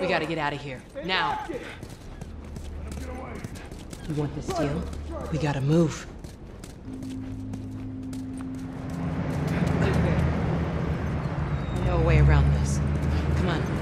We gotta get out of here. Now. You want this deal? We gotta move. A way around this. Come on.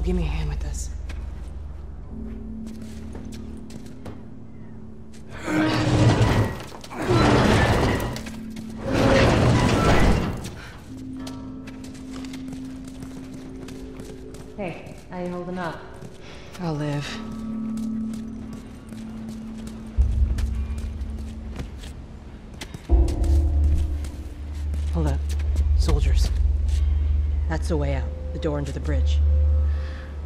Joel, give me a hand with this. Hey, how you holding up? I'll live. Hold up. Soldiers. That's the way out. The door into the bridge.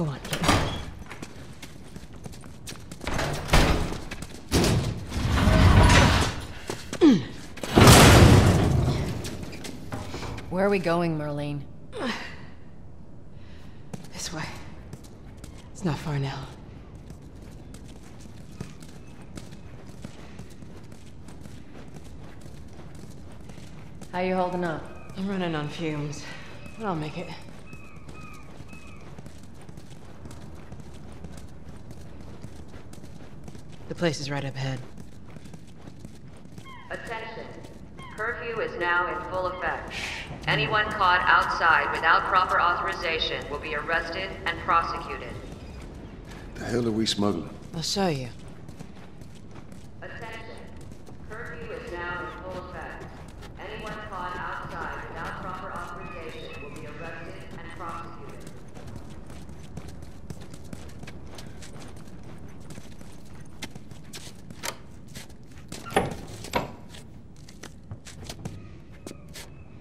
Go on. Where are we going, Marlene? This way. It's not far now. How you holding up? I'm running on fumes, but I'll make it. Place is right up ahead. Attention. Curfew is now in full effect. Anyone caught outside without proper authorization will be arrested and prosecuted. The hell are we smuggling? I'll show you. Attention. Curfew is now in full effect. Anyone caught outside without proper authorization will be arrested and prosecuted.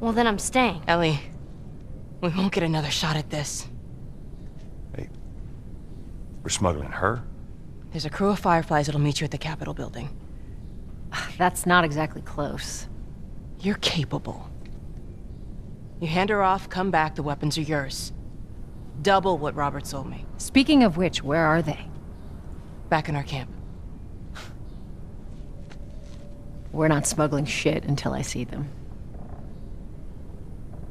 Well, then I'm staying. Ellie, we won't get another shot at this. Hey, we're smuggling her? There's a crew of Fireflies that'll meet you at the Capitol building. Ah, that's not exactly close. You're capable. You hand her off, come back, the weapons are yours. Double what Robert sold me. Speaking of which, where are they? Back in our camp. We're not smuggling shit until I see them.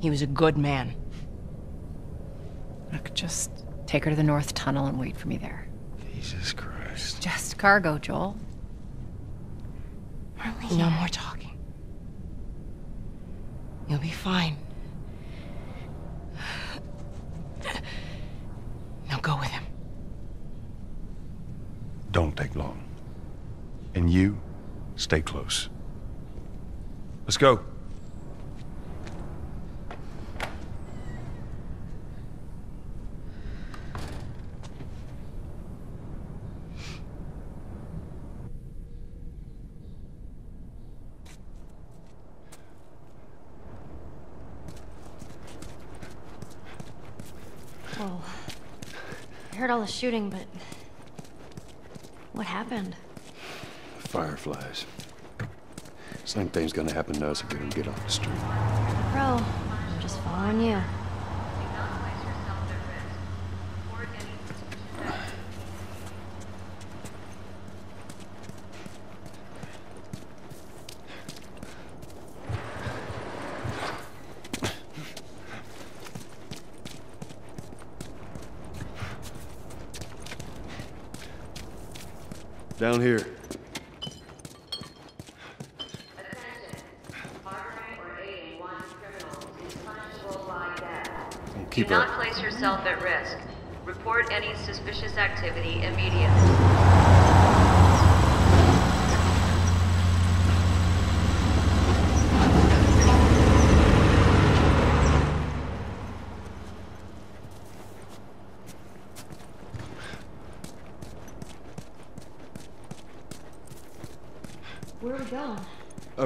He was a good man. I could just take her to the North Tunnel and wait for me there. Jesus Christ. Just cargo, Joel. No more talking. You'll be fine. Now go with him. Don't take long. And you, stay close. Let's go. Shooting, but... What happened? Fireflies. Same thing's gonna happen to us if we don't get off the street. Bro, I'm just following you. Do not place yourself at risk. Report any suspicious activity. Down here. Attention. Harboring or aiding one criminal is punishable by death. Don't keep Do not up. place yourself at risk. Report any suspicious activity immediately. Where are we going? Up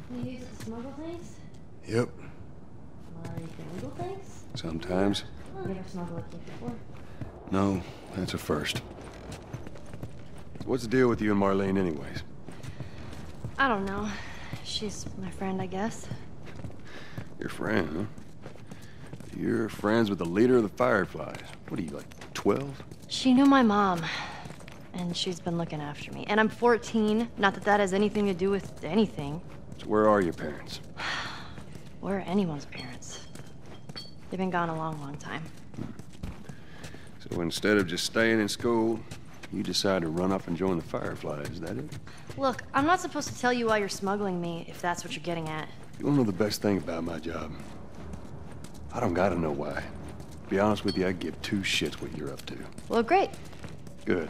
We use to smuggle things? Yep. Like illegal things? Sometimes. You ever smuggled a kid before? No, that's a first. What's the deal with you and Marlene anyways? I don't know. She's my friend, I guess. Your friend, huh? You're friends with the leader of the Fireflies. What are you, like 12? She knew my mom, and she's been looking after me. And I'm 14. Not that that has anything to do with anything. Where are your parents? Where are anyone's parents? They've been gone a long, long time. So instead of just staying in school, you decide to run off and join the Fireflies, is that it? Look, I'm not supposed to tell you why you're smuggling me, if that's what you're getting at. You wanna know the best thing about my job? I don't gotta know why. Be honest with you, I give two shits what you're up to. Well, great. Good.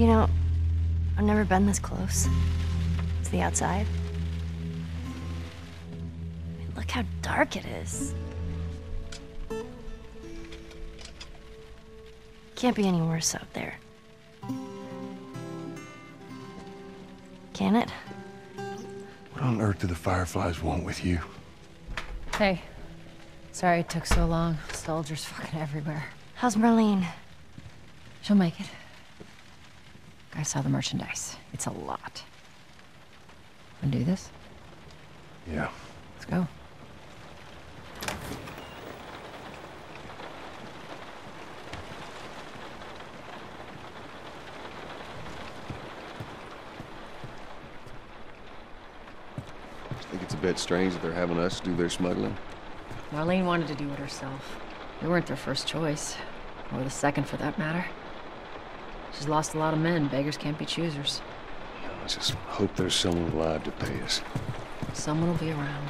You know, I've never been this close to the outside. I mean, look how dark it is. Can't be any worse out there. Can it? What on earth do the Fireflies want with you? Hey. Sorry it took so long. Soldiers fucking everywhere. How's Marlene? She'll make it. I saw the merchandise. It's a lot. Wanna do this? Yeah. Let's go. I Think it's a bit strange that they're having us do their smuggling? Marlene wanted to do it herself. We weren't their first choice. Or the second, for that matter. She's lost a lot of men. Beggars can't be choosers. I just hope there's someone alive to pay us. Someone will be around.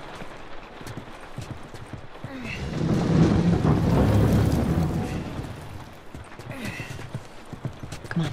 Come on.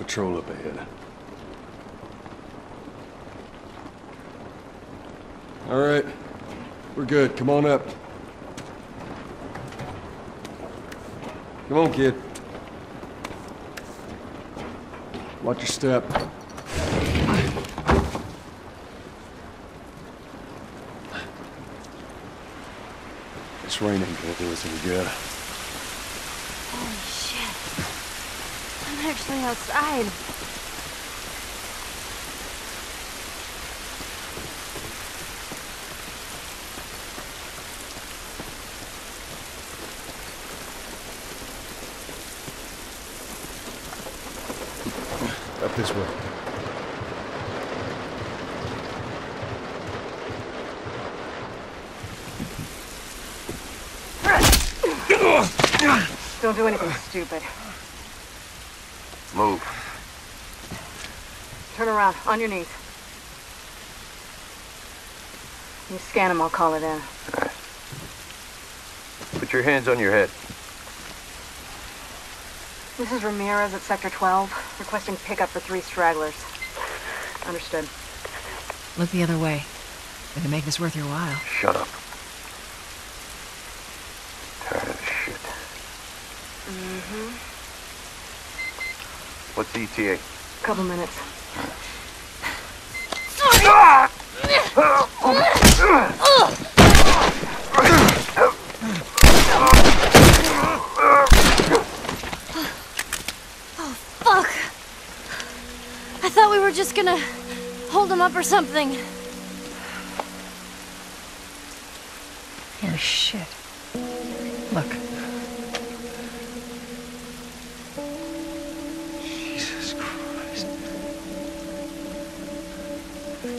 patrol up ahead. All right. We're good. Come on up. Come on, kid. Watch your step. This rain ain't gonna do us any good. actually outside. Up this way. Don't do anything stupid. Move. Turn around, on your knees. You scan him, I'll call it in. Put your hands on your head. This is Ramirez at Sector 12, requesting pickup for three stragglers. Understood. Look the other way. Gonna make this worth your while. Shut up. Tired of this shit. Mm-hmm. What's the ETA? Couple minutes. Oh, fuck! I thought we were just gonna hold him up or something. Oh, shit.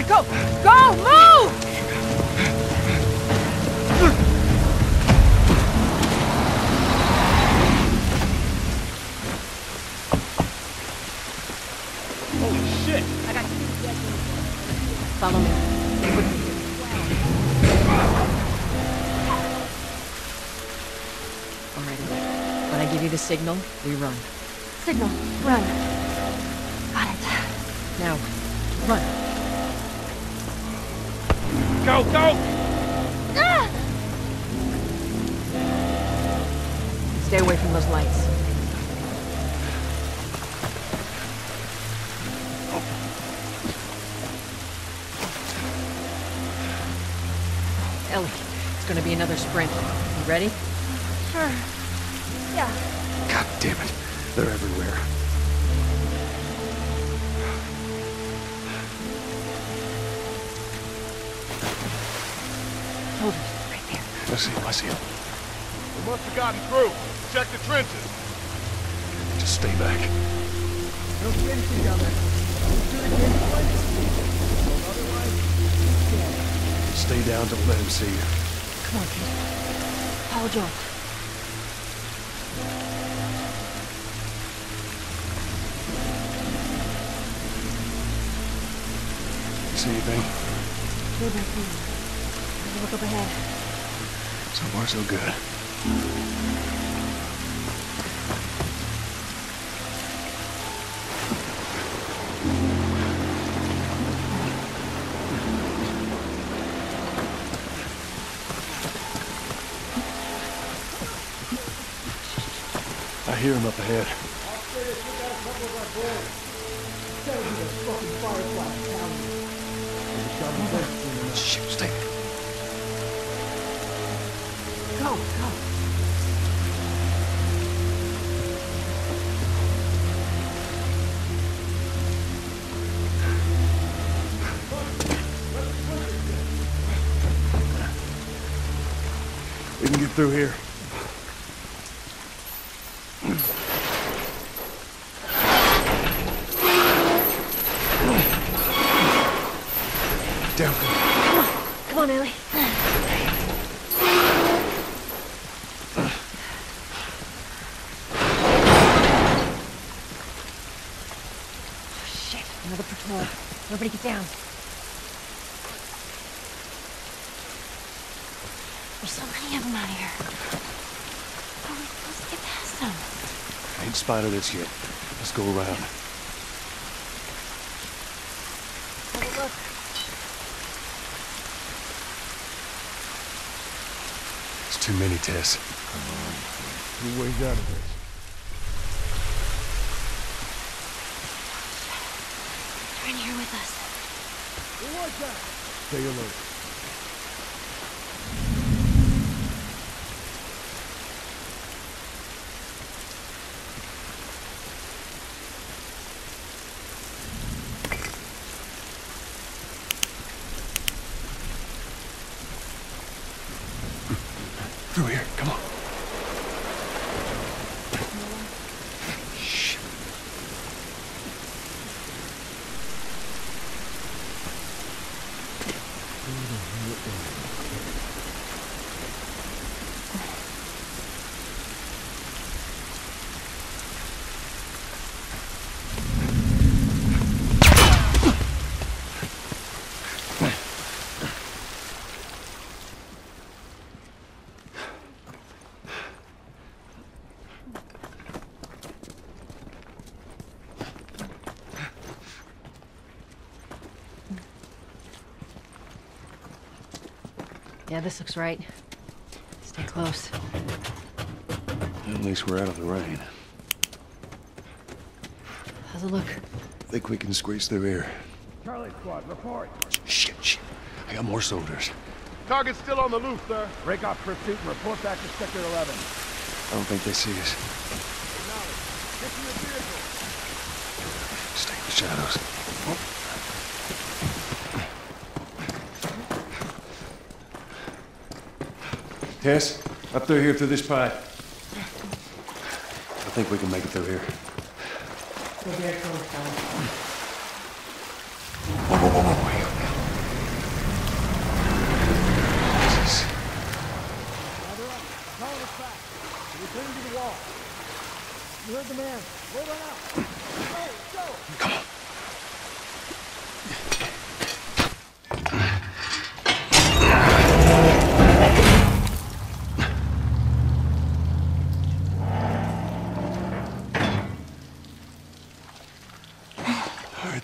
Run! Go! Go! Move! Holy shit! I got to get you follow me. Alrighty. When I give you the signal, we run. Signal. Run. Go, go! Ah! Stay away from those lights. Ellie, it's gonna be another sprint. You ready? Sure. Yeah. God damn it. They're everywhere. See him, I see him. We must have gotten through. Check the trenches. Just stay back. Don't see anything down there. Stay down, don't let him see you. Come on, kid. Follow Joel. See anything? Stay back here. Have a look up ahead. So far, so good. I hear him up ahead. Shit, stay. Go, go. We can get through here. Everybody get down. There's so many of them out here. How are we supposed to get past them? I ain't spotted this yet. Let's go around. It's too many, Tess. Come on. Two ways out of this. Stay alert. Yeah, this looks right. Stay close. At least we're out of the rain. How's it look? Think we can squeeze through here. Charlie Squad, report. Shit, shit. I got more soldiers. Target's still on the loose, sir. Break off pursuit and report back to Sector 11. I don't think they see us. Get to your vehicle. Stay in the shadows. Tess, up through here through this pipe. I think we can make it through here. Whoa, whoa, whoa, whoa. Jesus. Come on.